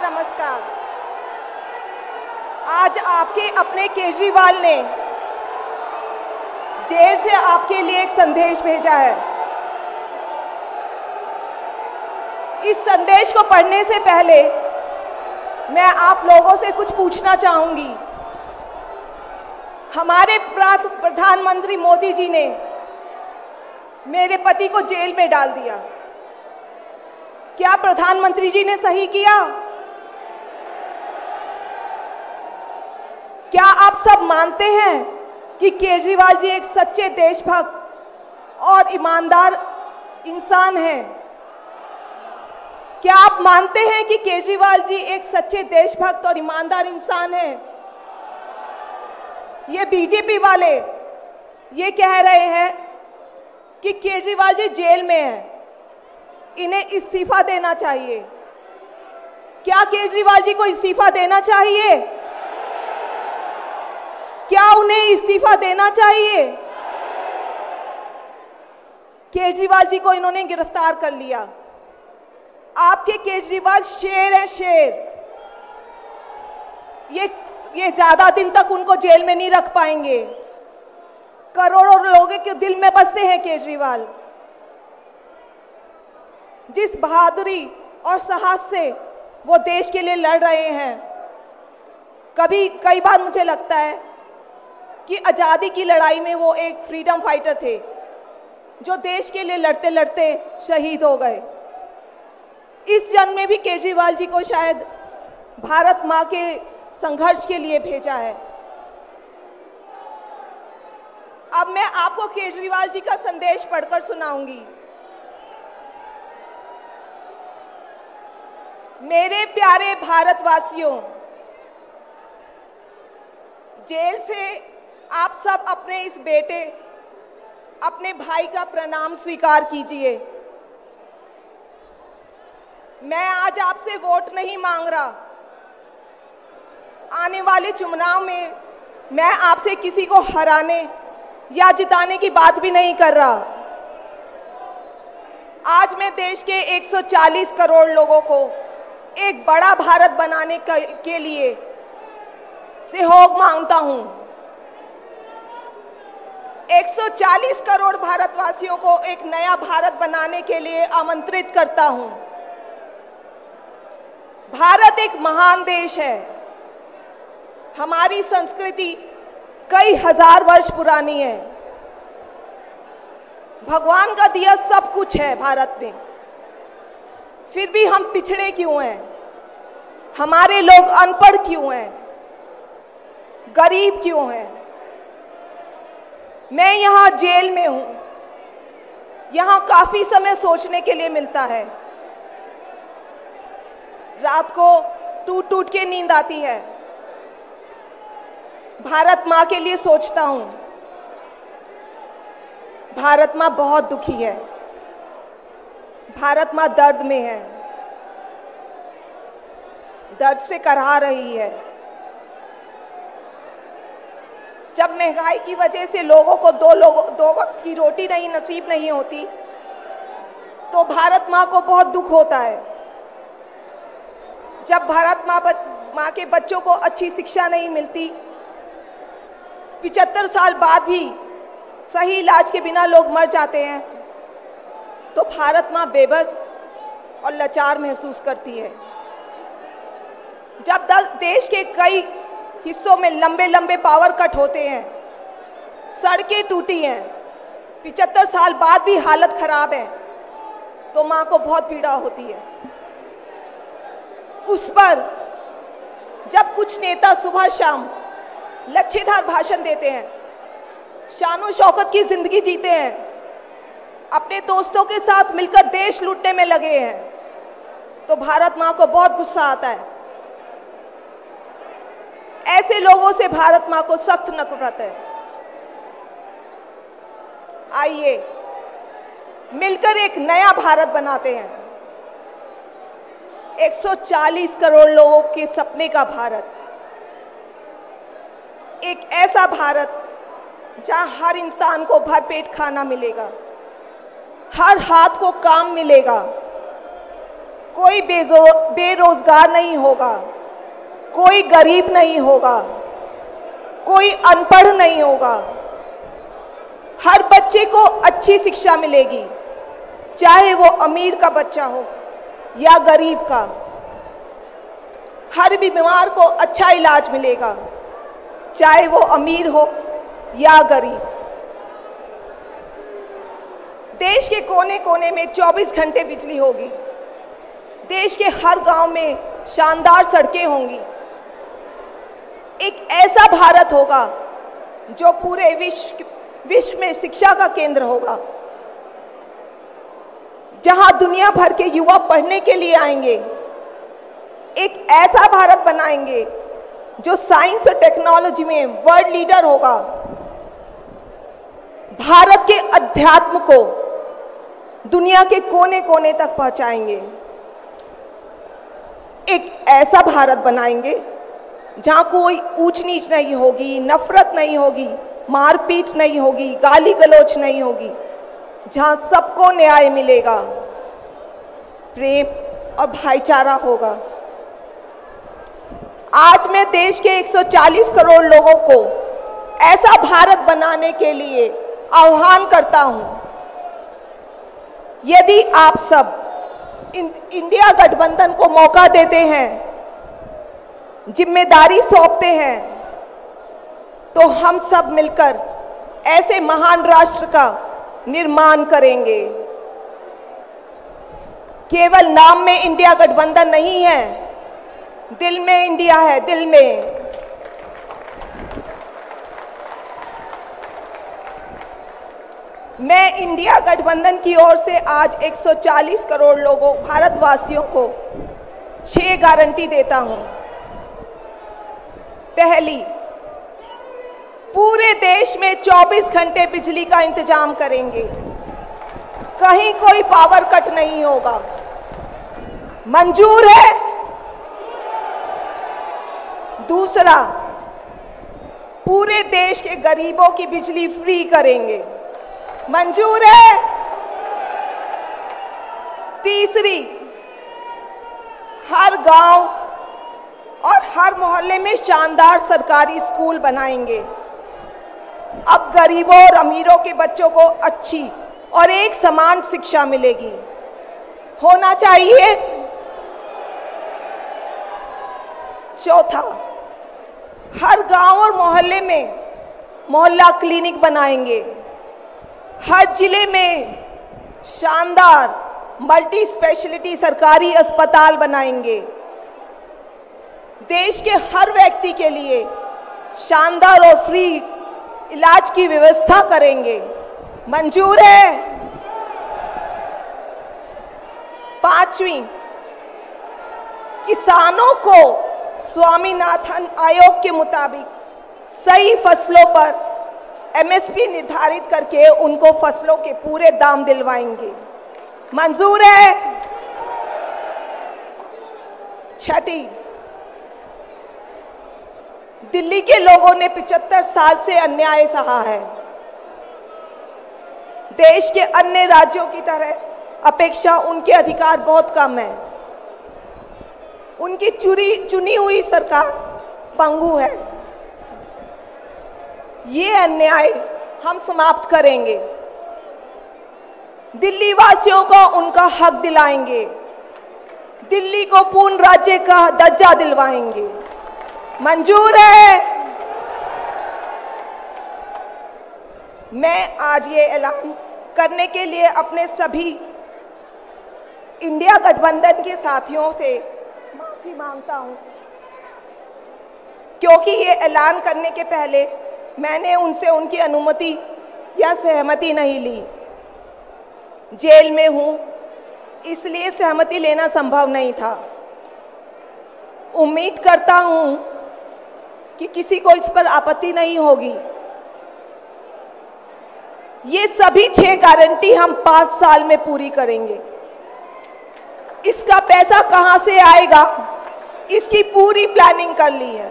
नमस्कार। आज आपके अपने केजरीवाल ने जेल से आपके लिए एक संदेश भेजा है। इस संदेश को पढ़ने से पहले मैं आप लोगों से कुछ पूछना चाहूँगी। हमारे प्रधानमंत्री मोदी जी ने मेरे पति को जेल में डाल दिया। क्या प्रधानमंत्री जी ने सही किया? क्या आप सब मानते हैं कि केजरीवाल जी एक सच्चे देशभक्त और ईमानदार इंसान हैं? क्या आप मानते हैं कि केजरीवाल जी एक सच्चे देशभक्त और ईमानदार इंसान हैं? ये बीजेपी वाले ये कह रहे हैं कि केजरीवाल जी जेल में हैं। इन्हें इस्तीफा देना चाहिए। क्या केजरीवाल जी को इस्तीफा देना चाहिए? क्या उन्हें इस्तीफा देना चाहिए? केजरीवाल जी को इन्होंने गिरफ़्तार कर लिया। आपके केजरीवाल शेर है शेर। ये ये ज़्यादा दिन तक उनको जेल में नहीं रख पाएँगे। करोड़ों लोगों के दिल में बसते हैं केजरीवाल। जिस बहादुरी और साहस से वो देश के लिए लड़ रहे हैं। कभी, कई बार मुझे लगता है कि आज़ादी की लड़ाई में वो एक फ्रीडम फाइटर थे, जो देश के लिए लड़ते लड़ते शहीद हो गए। इस जन्म में भी केजरीवाल जी को शायद भारत माँ के संघर्ष के लिए भेजा है। अब मैं आपको केजरीवाल जी का संदेश पढ़कर सुनाऊँगी। मेरे प्यारे भारतवासियों, जेल से आप सब अपने इस बेटे, अपने भाई का प्रणाम स्वीकार कीजिए। मैं आज आपसे वोट नहीं मांग रहा। आने वाले चुनाव में मैं आपसे किसी को हराने या जिताने की बात भी नहीं कर रहा। आज मैं देश के 140 करोड़ लोगों को एक बड़ा भारत बनाने के लिए सहयोग माँगता हूँ। 140 करोड़ भारतवासियों को एक नया भारत बनाने के लिए आमंत्रित करता हूँ। भारत एक महान देश है। हमारी संस्कृति कई हज़ार वर्ष पुरानी है। भगवान का दिया सब कुछ है भारत में। फिर भी हम पिछड़े क्यों हैं? हमारे लोग अनपढ़ क्यों हैं? गरीब क्यों हैं? मैं यहाँ जेल में हूँ। यहाँ काफ़ी समय सोचने के लिए मिलता है। रात को टूट टूट के नींद आती है। भारत माँ के लिए सोचता हूँ। भारत माँ बहुत दुखी है। भारत माँ दर्द में है। दर्द से करहा रही है। जब महँगाई की वजह से लोगों को दो लोगों, दो वक्त की रोटी नहीं, नसीब नहीं होती तो भारत माँ को बहुत दुख होता है। जब भारत माँ माँ के बच्चों को अच्छी शिक्षा नहीं मिलती, पिचहत्तर साल बाद भी सही इलाज के बिना लोग मर जाते हैं। तो भारत माँ बेबस और लाचार महसूस करती है। जब देश के कई हिस्सों में लंबे लंबे पावर कट होते हैं, सड़कें टूटी हैं, पिचहत्तर साल बाद भी हालत खराब है तो माँ को बहुत पीड़ा होती है। उस पर जब कुछ नेता सुबह शाम लच्छेदार भाषण देते हैं, शानो शौकत की ज़िंदगी जीते हैं अपने दोस्तों के साथ मिलकर देश लूटने में लगे हैं। तो भारत माँ को बहुत गुस्सा आता है। ऐसे लोगों से भारत माँ को सख्त नफरत है। आइए, मिलकर एक नया भारत बनाते हैं। 140 करोड़ लोगों के सपने का भारत। एक ऐसा भारत जहाँ हर इंसान को भरपेट खाना मिलेगा। हर हाथ को काम मिलेगा। कोई बेरोजगार नहीं होगा। कोई गरीब नहीं होगा। कोई अनपढ़ नहीं होगा। हर बच्चे को अच्छी शिक्षा मिलेगी, चाहे वो अमीर का बच्चा हो या गरीब का। हर बीमार को अच्छा इलाज मिलेगा, चाहे वो अमीर हो या गरीब। देश के कोने कोने में 24 घंटे बिजली होगी। देश के हर गाँव में शानदार सड़कें होंगी। एक ऐसा भारत होगा, जो पूरे विश्व विश्व में शिक्षा का केंद्र होगा, जहाँ दुनिया भर के युवा पढ़ने के लिए आएँगे। एक ऐसा भारत बनाएँगे, जो साइंस और टेक्नोलॉजी में वर्ल्ड लीडर होगा। भारत के अध्यात्म को दुनिया के कोने कोने तक पहुंचाएँगे। एक ऐसा भारत बनाएँगे, जहाँ कोई ऊंच नीच नहीं होगी, नफरत नहीं होगी, मारपीट नहीं होगी गाली गलोच नहीं होगी, जहाँ सबको न्याय मिलेगा, प्रेम और भाईचारा होगा। आज मैं देश के 140 करोड़ लोगों को ऐसा भारत बनाने के लिए आह्वान करता हूँ। यदि आप सब इंडिया गठबंधन को मौका देते हैं, ज़िम्मेदारी सौंपते हैं तो हम सब मिलकर ऐसे महान राष्ट्र का निर्माण करेंगे। केवल नाम में इंडिया गठबंधन नहीं है, दिल में इंडिया है, दिल में। मैं इंडिया गठबंधन की ओर से आज 140 करोड़ लोगों, भारतवासियों को छह गारंटी देता हूँ। पहली, पूरे देश में 24 घंटे बिजली का इंतज़ाम करेंगे। कहीं कोई पावर कट नहीं होगा। मंजूर है। दूसरा, पूरे देश के गरीबों की बिजली फ्री करेंगे। मंजूर है। तीसरी, हर गाँव और हर मोहल्ले में शानदार सरकारी स्कूल बनाएँगे। अब गरीबों और अमीरों के बच्चों को अच्छी और एक समान शिक्षा मिलेगी। होना चाहिए। चौथा, हर गाँव और मोहल्ले में मोहल्ला क्लिनिक बनाएँगे। हर ज़िले में शानदार मल्टी स्पेशलिटी सरकारी अस्पताल बनाएँगे। देश के हर व्यक्ति के लिए शानदार और फ्री इलाज की व्यवस्था करेंगे। मंजूर है। पांचवी, किसानों को स्वामीनाथन आयोग के मुताबिक सही फ़सलों पर एमएसपी निर्धारित करके उनको फ़सलों के पूरे दाम दिलवाएँगे। मंजूर है? छठी। दिल्ली के लोगों ने 75 साल से अन्याय सहा है। देश के अन्य राज्यों की तरह अपेक्षा उनके अधिकार बहुत कम है। उनकी चुरी, चुनी हुई सरकार पंगु है। ये अन्याय हम समाप्त करेंगे। दिल्ली वासियों को उनका हक दिलाएँगे। दिल्ली को पूर्ण राज्य का दर्जा दिलवाएँगे। मंजूर है। मैं आज ये ऐलान करने के लिए अपने सभी इंडिया गठबंधन के साथियों से माफ़ी माँगता हूँ। क्योंकि ये ऐलान करने के पहले मैंने उनसे उनकी अनुमति या सहमति नहीं ली। जेल में हूँ, इसलिए सहमति लेना संभव नहीं था। उम्मीद करता हूँ कि किसी को इस पर आपत्ति नहीं होगी। ये सभी छह गारंटी हम पाँच साल में पूरी करेंगे। इसका पैसा कहाँ से आएगा? इसकी पूरी प्लानिंग कर ली है।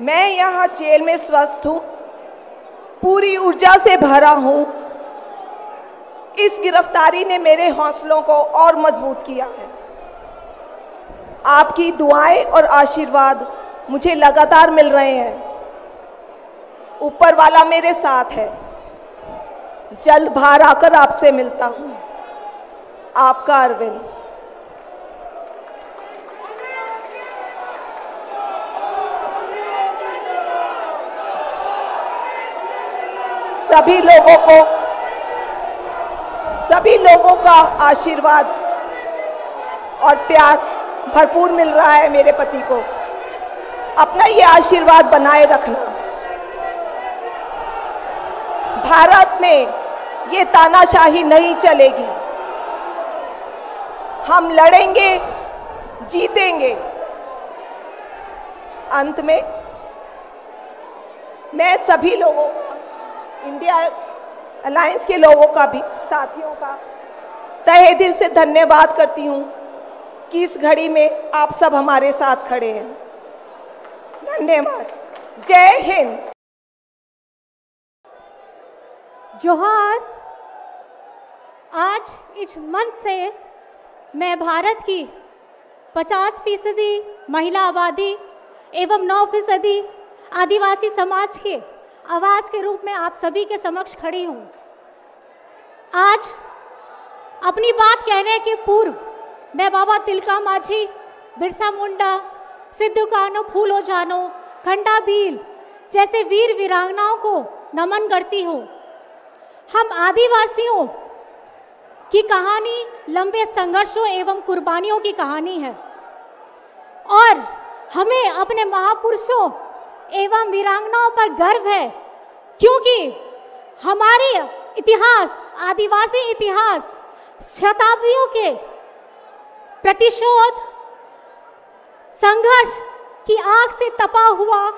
मैं यहाँ जेल में स्वस्थ हूँ। पूरी ऊर्जा से भरा हूँ। इस गिरफ्तारी ने मेरे हौसलों को और मज़बूत किया है। आपकी दुआएँ और आशीर्वाद मुझे लगातार मिल रहे हैं। ऊपर वाला मेरे साथ है। जल्द बाहर आकर आपसे मिलता हूँ। आपका अरविंद। सभी लोगों को, सभी लोगों का आशीर्वाद और प्यार भरपूर मिल रहा है मेरे पति को। अपना ये आशीर्वाद बनाए रखना। भारत में ये तानाशाही नहीं चलेगी। हम लड़ेंगे, जीतेंगे। अंत में मैं सभी लोगों का इंडिया अलायंस के लोगों का भी, साथियों का तहे दिल से धन्यवाद करती हूँ कि इस घड़ी में आप सब हमारे साथ खड़े हैं। धन्यवाद। जय हिंद। जोहार, आज इस मंच से मैं भारत की 50 फ़ीसदी महिला आबादी एवं 9 फ़ीसदी आदिवासी समाज के आवाज़ के रूप में आप सभी के समक्ष खड़ी हूँ। आज अपनी बात कहने के पूर्व मैं बाबा तिलका माझी बिरसा मुंडा, सिद्धू कानो फूलो जानो खंडा भील जैसे वीर वीरांगनाओं को नमन करती हूँ। हम आदिवासियों की कहानी, लंबे संघर्षों एवं कुर्बानियों की कहानी है। और हमें अपने महापुरुषों एवं वीरांगनाओं पर गर्व है, क्योंकि हमारे इतिहास, आदिवासी इतिहास, शताब्दियों के प्रतिशोध, संघर्ष की आग से तपा हुआ,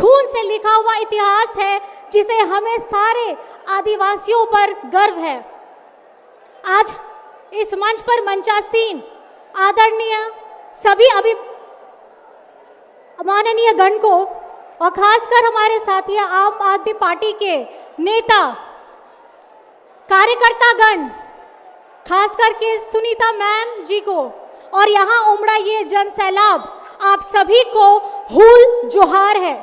खून से लिखा हुआ इतिहास है, जिसे हमें सारे आदिवासियों पर गर्व है। आज इस मंच पर मंचासीन, आदरणीय सभी अभी माननीय गण को और खासकर हमारे साथी आम आदमी पार्टी के नेता कार्यकर्ता गण खास करके सुनीता मैम जी को। और यहाँ उमड़ा ये जन सैलाब, आप सभी को हुल जोहार है।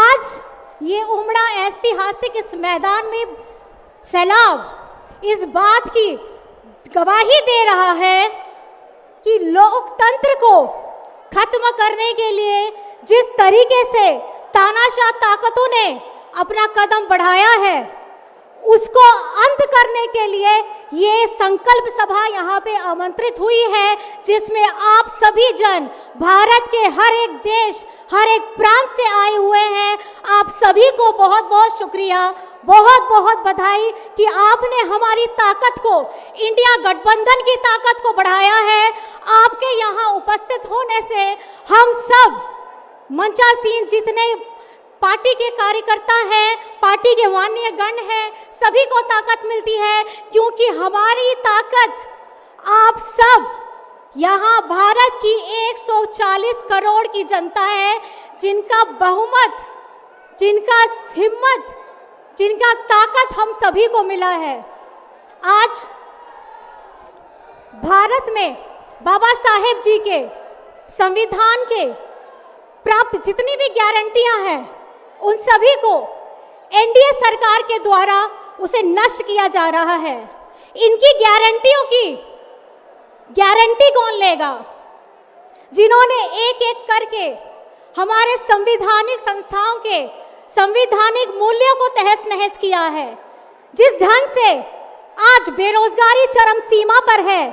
आज ये उमड़ा ऐतिहासिक इस मैदान में सैलाब इस बात की गवाही दे रहा है कि लोकतंत्र को खत्म करने के लिए जिस तरीके से तानाशाह ताकतों ने अपना कदम बढ़ाया है, उसको अंत करने के लिए ये संकल्प सभा यहाँ पे आमंत्रित हुई है, जिसमें आप सभी जन, भारत के हर एक देश, हर एक प्रांत से आए हुए हैं। आप सभी को बहुत बहुत शुक्रिया बहुत बहुत बधाई कि आपने हमारी ताकत को, इंडिया गठबंधन की ताकत को बढ़ाया है। आपके यहाँ उपस्थित होने से हम सब मंचासीन जितने पार्टी के कार्यकर्ता हैं, पार्टी के माननीय गण हैं, सभी को ताकत मिलती है, क्योंकि हमारी ताकत आप सब, यहाँ भारत की 140 करोड़ की जनता है, जिनका बहुमत, जिनका हिम्मत, जिनका ताकत हम सभी को मिला है। आज भारत में बाबा साहेब जी के संविधान के प्राप्त जितनी भी गारंटियाँ हैं, उन सभी को एनडीए सरकार के द्वारा उसे नष्ट किया जा रहा है। इनकी गारंटियों की गारंटी कौन लेगा? जिन्होंने एक एक करके हमारे संविधानिक संस्थाओं के संविधानिक मूल्यों को तहस नहस किया है, जिस ढंग से आज बेरोजगारी चरम सीमा पर है,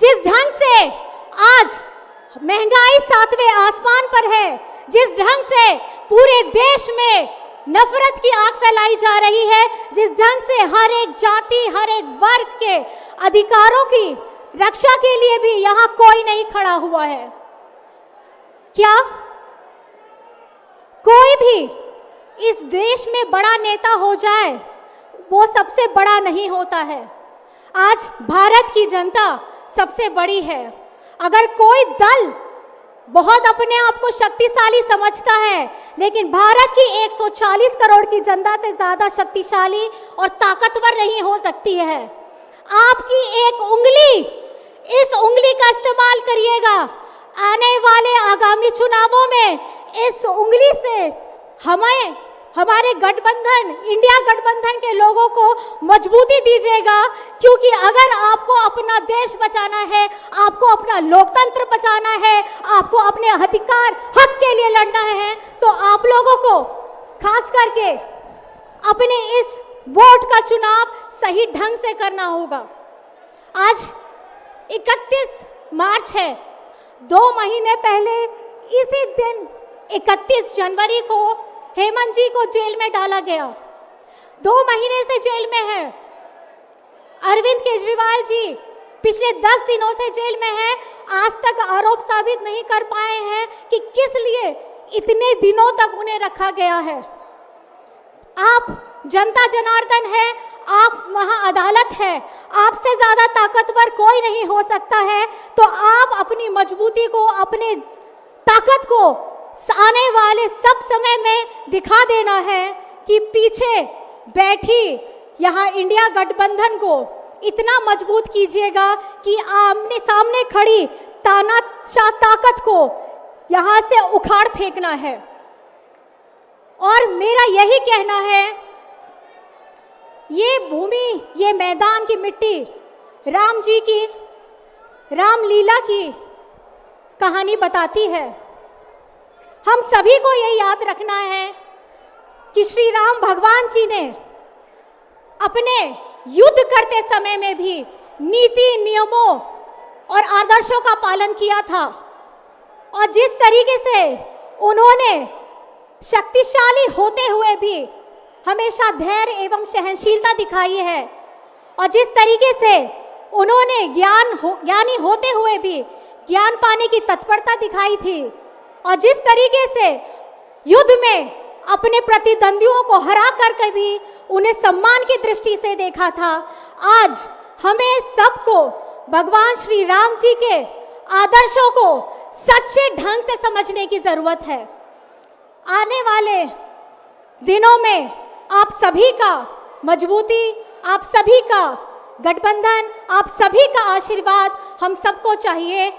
जिस ढंग से आज महँगाई सातवें आसमान पर है, जिस ढंग से पूरे देश में नफरत की आग फैलाई जा रही है, जिस ढंग से हर एक जाति, हर एक वर्ग के अधिकारों की रक्षा के लिए भी यहाँ कोई नहीं खड़ा हुआ है। क्या कोई भी इस देश में बड़ा नेता हो जाए, वो सबसे बड़ा नहीं होता है। आज भारत की जनता सबसे बड़ी है। अगर कोई दल बहुत अपने आप को शक्तिशाली समझता है, लेकिन भारत की 140 करोड़ की जनता से ज़्यादा शक्तिशाली और ताकतवर नहीं हो सकती है। आपकी एक उंगली, इस उंगली का इस्तेमाल करिएगा। आने वाले आगामी चुनावों में इस उंगली से हमें हमारे गठबंधन, इंडिया गठबंधन के लोगों को मजबूती दीजिएगा, क्योंकि अगर आपको अपना देश बचाना है, आपको अपना लोकतंत्र बचाना है, आपको अपने अधिकार, हक के लिए लड़ना है तो आप लोगों को, खास करके, अपने इस वोट का चुनाव सही ढंग से करना होगा। आज 31 मार्च है। दो महीने पहले, इसी दिन 31 जनवरी को हेमंत जी को जेल में डाला गया। दो महीने से जेल में है। अरविंद केजरीवाल जी पिछले दस दिनों से जेल में है। आज तक आरोप साबित नहीं कर पाए हैं कि किस लिए इतने दिनों तक उन्हें रखा गया है। आप जनता जनार्दन है, आप वहाँ अदालत है। आपसे ज़्यादा ताकतवर कोई नहीं हो सकता है। तो आप अपनी मजबूती को, अपने ताकत को आने वाले सब समय में दिखा देना है कि पीछे बैठी यहाँ इंडिया गठबंधन को इतना मज़बूत कीजिएगा कि आमने सामने खड़ी ताना ताकत को यहाँ से उखाड़ फेंकना है। और मेरा यही कहना है, ये भूमि, ये मैदान की मिट्टी, राम जी की, रामलीला की कहानी बताती है। हम सभी को ये याद रखना है कि श्री राम भगवान जी ने अपने युद्ध करते समय में भी नीति नियमों और आदर्शों का पालन किया था। और जिस तरीके से उन्होंने शक्तिशाली होते हुए भी हमेशा धैर्य एवं सहनशीलता दिखाई है और जिस तरीके से उन्होंने ज्ञान हो, ज्ञानी होते हुए भी ज्ञान पाने की तत्परता दिखाई थी और जिस तरीके से युद्ध में अपने प्रतिद्वंदियों को हरा कर कभी उन्हें सम्मान की दृष्टि से देखा था, आज हमें सबको भगवान श्री राम जी के आदर्शों को सच्चे ढंग से समझने की ज़रूरत है। आने वाले दिनों में आप सभी का मजबूती, आप सभी का गठबंधन, आप सभी का आशीर्वाद हम सबको चाहिए।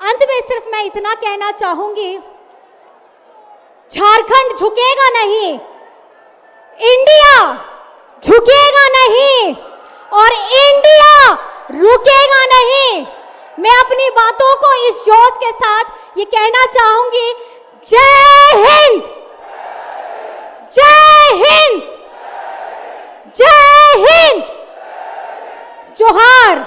अंत में सिर्फ़ मैं इतना कहना चाहूँगी, झारखंड झुकेगा नहीं, इंडिया झुकेगा नहीं, और इंडिया रुकेगा नहीं। मैं अपनी बातों को इस जोश के साथ ये कहना चाहूँगी, जय हिंद जय हिंद जय हिंद, जोहार।